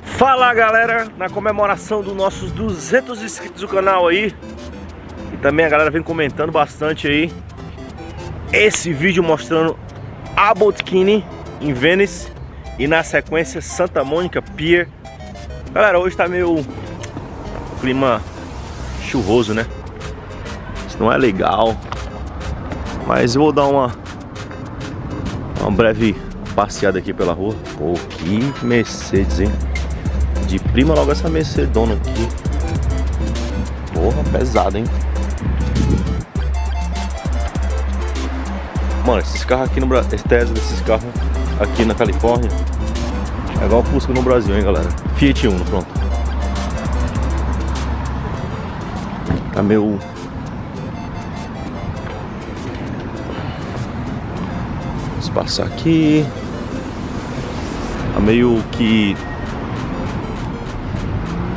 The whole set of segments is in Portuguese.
Fala galera, na comemoração dos nossos 200 inscritos do canal aí. E também a galera vem comentando bastante aí. Esse vídeo mostrando a Botkini em Venice E na sequência Santa Mônica Pier. Galera, hoje tá meio clima chuvoso, né? Isso não é legal. Mas eu vou dar uma Uma breve passeada aqui pela rua. Pô, que Mercedes, hein? De prima logo essa Mercedona aqui. Porra, pesada, hein? Mano, esses carros aqui no Brasil, esse Tesla desses carros aqui na Califórnia é igual Fusca no Brasil, hein, galera? Fiat Uno, pronto. Tá meio... Vamos passar aqui. Tá meio que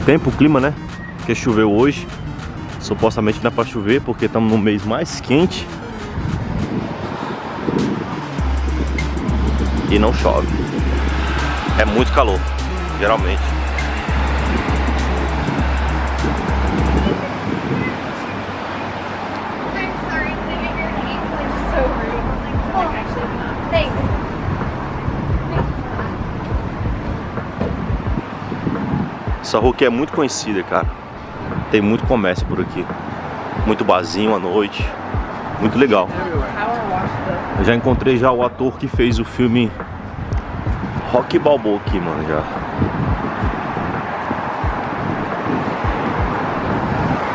tempo, o clima, né? Que choveu hoje. Supostamente não é pra chover porque estamos no mês mais quente. E não chove. É muito calor, geralmente. Essa rua aqui é muito conhecida, cara. Tem muito comércio por aqui. Muito barzinho à noite. Muito legal. Eu já encontrei já o ator que fez o filme Rock Balboa aqui, mano, já.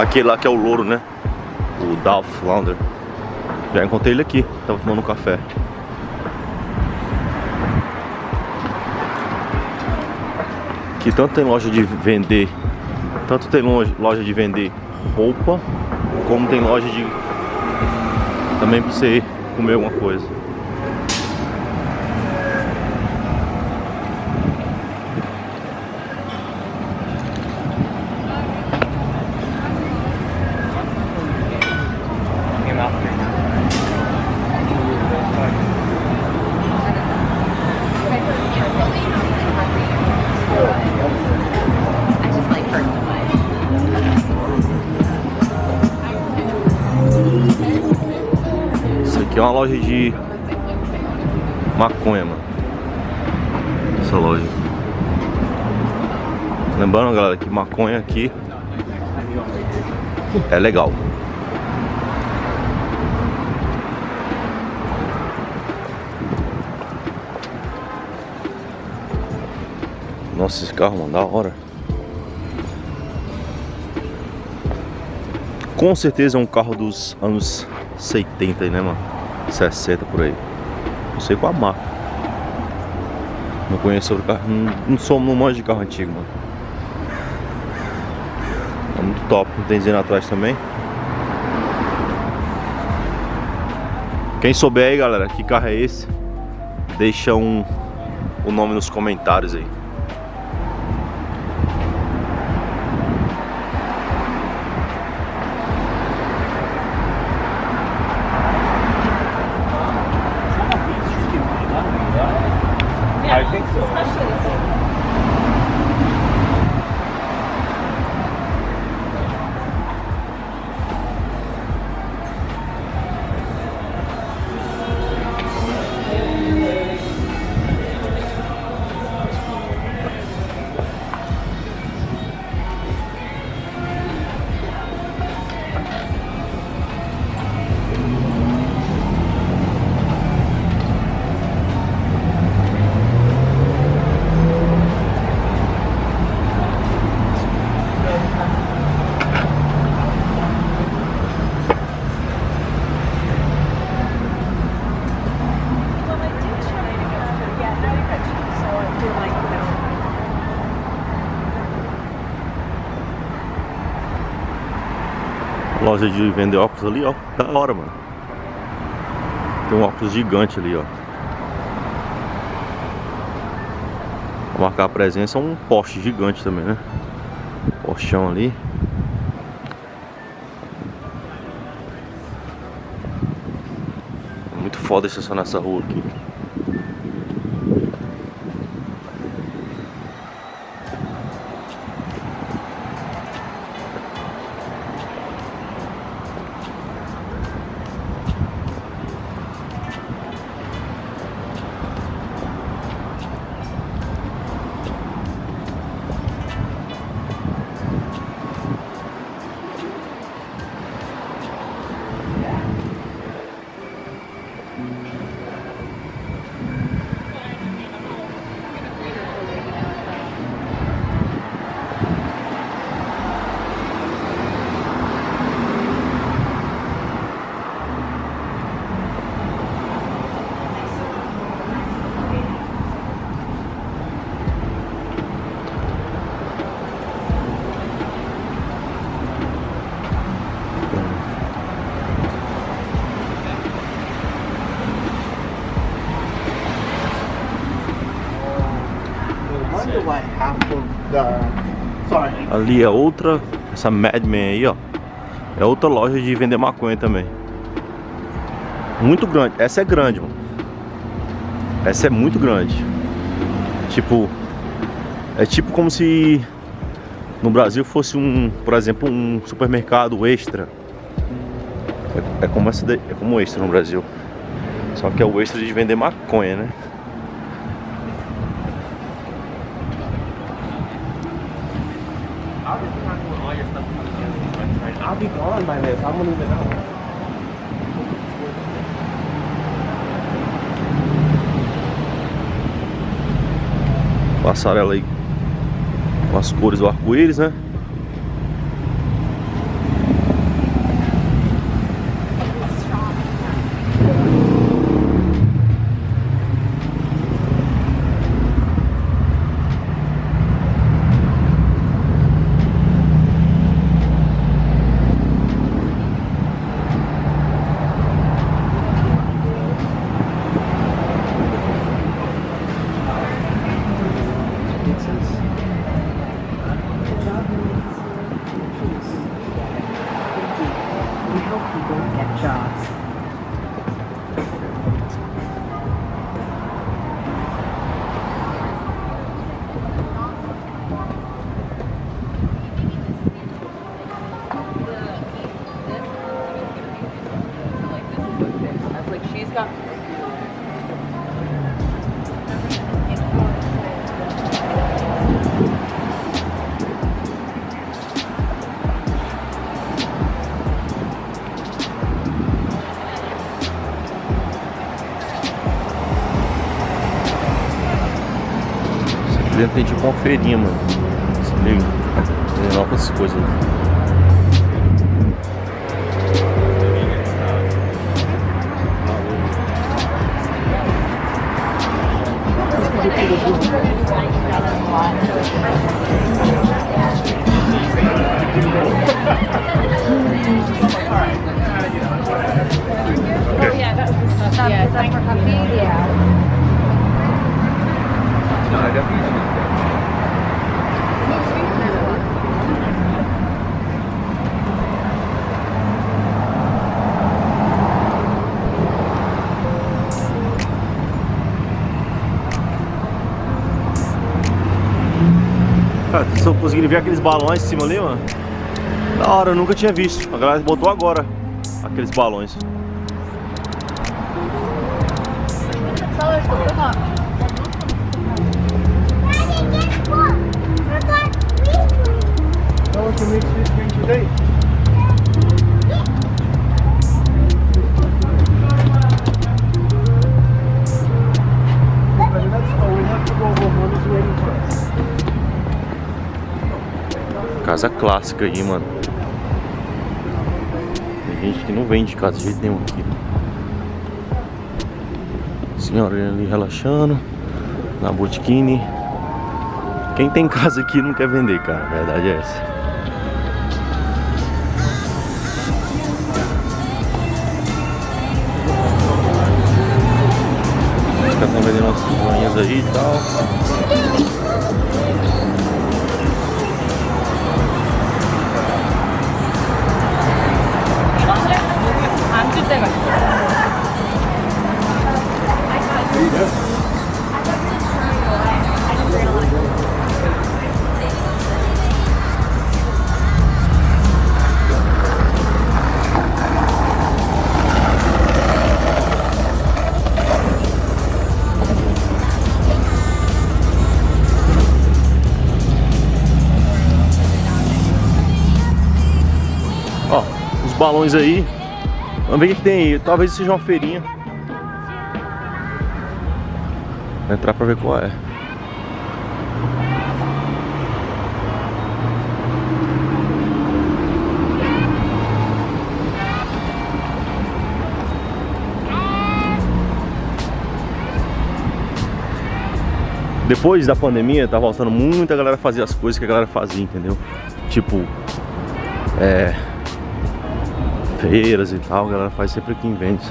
Aquele lá que é o louro, né? O Dolph Lundgren. Já encontrei ele aqui, tava tomando um café. Que tanto tem loja de vender, tanto tem loja de vender roupa, como tem loja de também para você comer alguma coisa. É uma loja de maconha, mano. Essa loja. Lembrando, galera, que maconha aqui é legal. Nossa, esse carro, mano, da hora. Com certeza é um carro dos anos 70 aí, né, mano? 60 por aí. Não sei qual a marca. Não conheço sobre carro. Não, não sou no monte de carro antigo, mano. É muito top. Não tem dizendo atrás também. Quem souber aí, galera, que carro é esse, deixa um, o nome nos comentários aí. Loja de vender óculos ali, ó. Da hora, mano. Tem um óculos gigante ali, ó. Pra marcar a presença um poste gigante também, né? Postão ali. Muito foda estacionar nessa rua aqui. Ali é outra, essa Madman aí, ó. É outra loja de vender maconha também. Muito grande. Essa é grande, mano. Essa é muito grande. Tipo, é tipo como se no Brasil fosse um, por exemplo, um supermercado extra. É, é como essa é como extra no Brasil. Só que é o extra de vender maconha, né? Be gone by this. I won't even know. Passarela aí com as cores do arco-íris, né? Get jobs. Dentro tem tipo uma feirinha, mano. Se liga. Tem novas coisas. Yeah, that's yeah, that's for coffee. Yeah. Cara, só conseguindo ver aqueles balões em cima ali, mano. Da hora, eu nunca tinha visto. A galera botou agora aqueles balões. Casa clássica aí, mano. Tem gente que não vende casa de jeito nenhum aqui. Senhora ali relaxando. Na botiquine. Quem tem casa aqui não quer vender, cara. A verdade é essa. 这一刀 aí. Vamos ver o que tem aí. Talvez seja uma feirinha. Vou entrar pra ver qual é. Depois da pandemia, tá voltando muita galera a fazer as coisas que a galera fazia, entendeu? Tipo, é, feiras e tal, a galera faz sempre aqui em Vênice.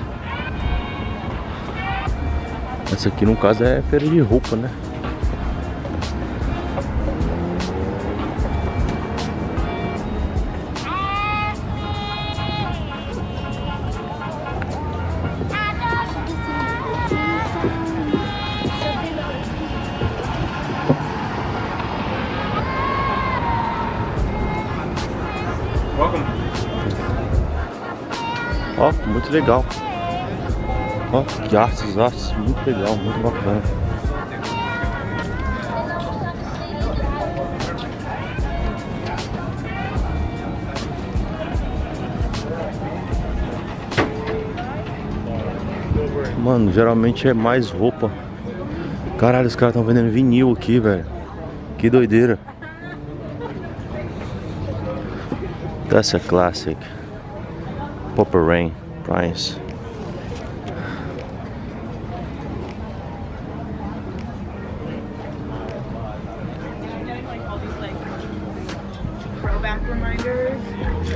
Essa aqui no caso é feira de roupa, né? Muito legal. Ó, que artes, artes, muito legal, muito bacana. Mano, geralmente é mais roupa. Caralho, os caras estão vendendo vinil aqui, velho. Que doideira. That's a classic. Popper Rain Reminders.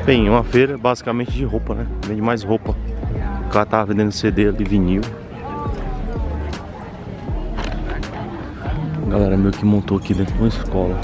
Bem, uma feira basicamente de roupa, né? Vende mais roupa. O cara tava vendendo CD de vinil. A galera meio que montou aqui dentro de uma escola.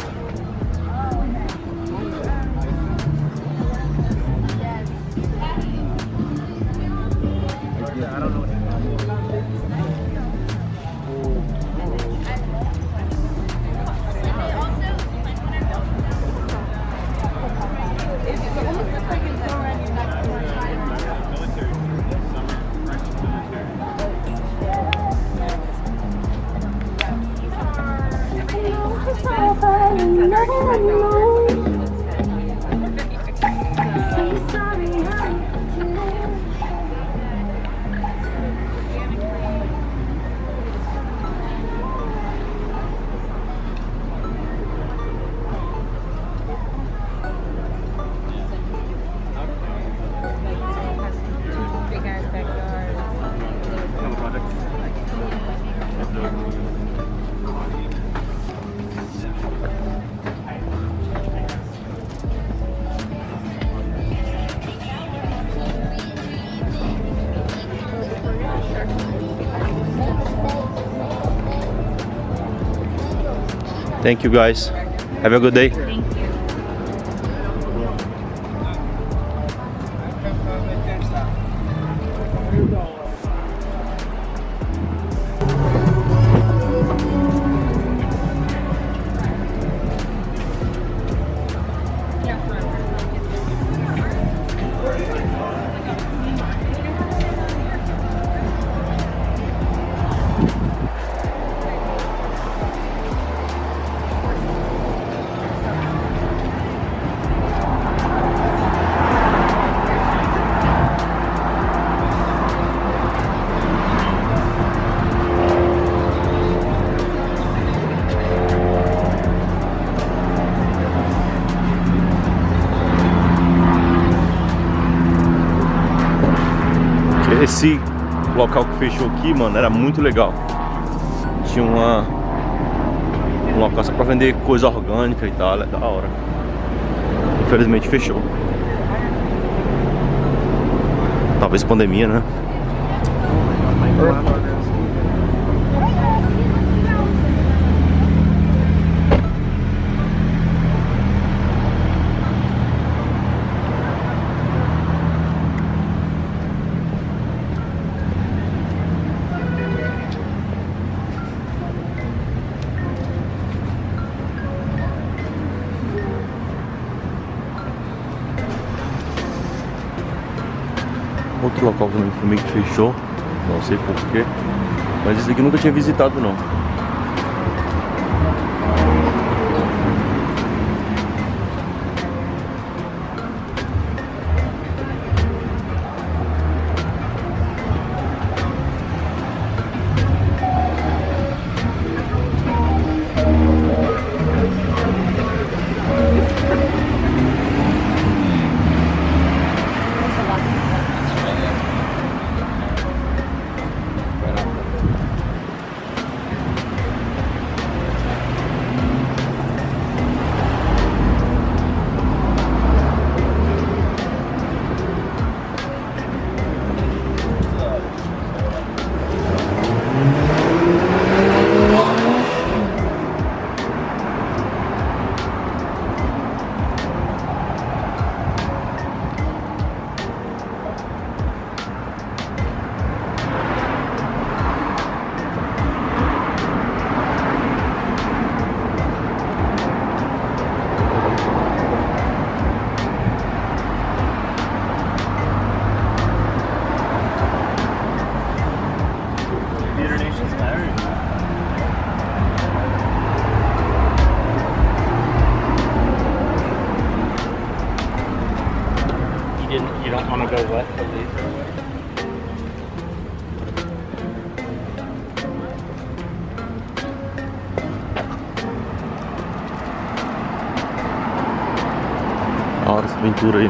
Thank you guys. Have a good day. Esse local que fechou aqui, mano, era muito legal. Tinha uma um local só pra vender coisa orgânica e tal, é da hora. Infelizmente fechou. Talvez pandemia, né? Meio que fechou, não sei porquê. Mas esse aqui eu nunca tinha visitado não. Don't want to go west of these. Da hora essa aventura aí,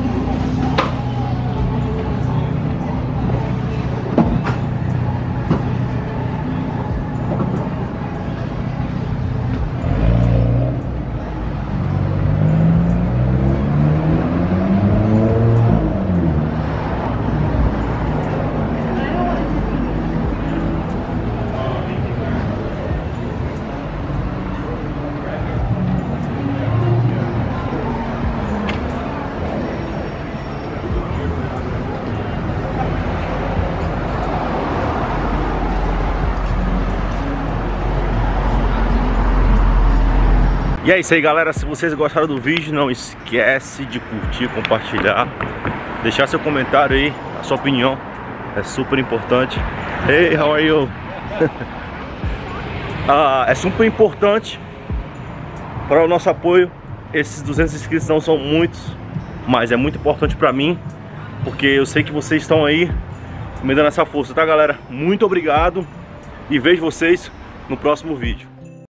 E é isso aí galera, se vocês gostaram do vídeo, não esquece de curtir, compartilhar Deixar seu comentário aí, a sua opinião. É super importante. Hey, how are you? ah, é super importante para o nosso apoio. Esses 200 inscritos não são muitos Mas é muito importante para mim Porque eu sei que vocês estão aí Me dando essa força, tá galera? Muito obrigado E vejo vocês no próximo vídeo